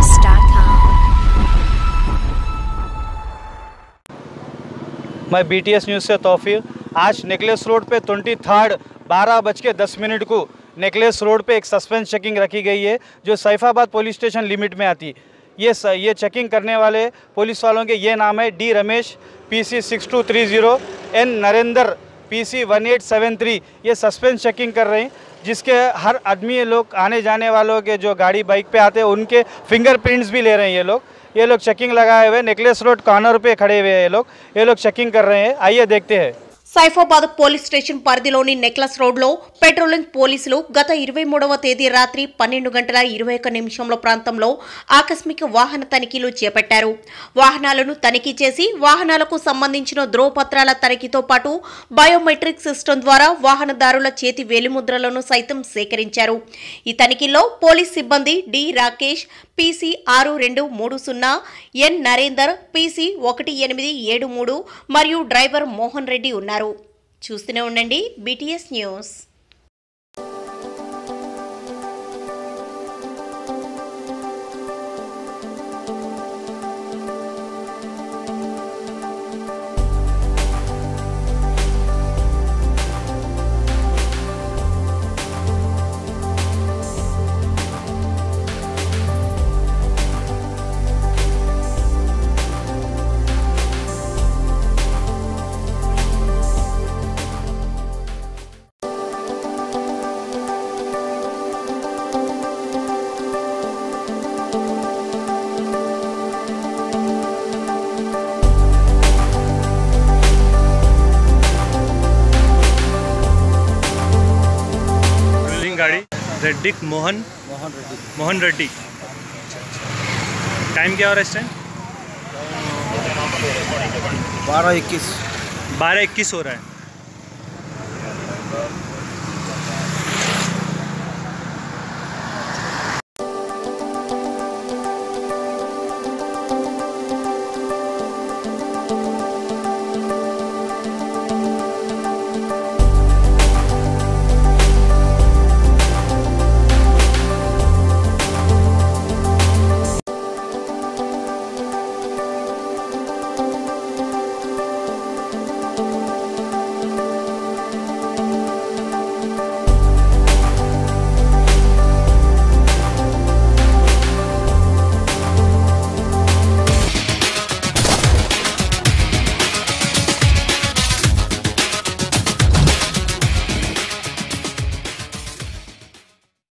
BTSNews.com मैं S news से तोफ़ी आज नेकलेस रोड पे ट्वेंटी थर्ड बारह बज के दस मिनट को नेकलेस रोड पे एक सस्पेंस चेकिंग रखी गई है जो सैफाबाद पुलिस स्टेशन लिमिट में आती। ये स, ये चेकिंग करने वाले पुलिस वालों के ये नाम है D Ramesh P C six two three zero N Narendra P C one eight seven three ये सस्पेंस चेकिंग कर रहे हैं, जिसके हर आदमी ये लोग, आने जाने वालों के जो गाड़ी बाइक पे आते हैं, उनके फिंगरप्रिंट्स भी ले रहे हैं ये लोग। ये लोग चेकिंग लगाए हुए नेकलेस रोड कॉर्नर पे खड़े हुए हैं ये लोग। ये लोग चेकिंग कर रहे हैं। आइए देखते हैं। సైఫాబాద్ పోలీస్ స్టేషన్ పరిధిలోని నెక్లెస్ రోడ్లో పెట్రోలింగ్ పోలీసులు గత ఇరవై మూడవ తేదీ రాత్రి పన్నెండు గంటల ఇరవై ఒక్క నిమిషంల ప్రాంతంలో ఆకస్మిక వాహన తనిఖీలు చేపట్టారు. వాహనాలను తనిఖీ చేసి వాహనాలకు సంబంధించిన ధ్రువపత్రాల తనిఖీతో పాటు బయోమెట్రిక్ సిస్టమ్ ద్వారా వాహనదారుల చేతి వేలిముద్రలను సైతం సేకరించారు. ఈ తనిఖీల్లో పోలీస్ సిబ్బంది డి రాకేష్ పీసీ ఆరు రెండు మూడు సున్నా ఎన్ నరేందర్ పీసీ ఒకటి ఎనిమిది ఏడు మూడు మరియు డ్రైవర్ మోహన్ రెడ్డి ఉన్నారు. చూస్తూనే ఉండండి బీటీఎస్ న్యూస్ रेड्डिक मोहन। मोहन रेड्डी। मोहन रेड्डी। टाइम क्या हो रहा है इस टाइम बारह इक्कीस। बारह इक्कीस हो रहा है।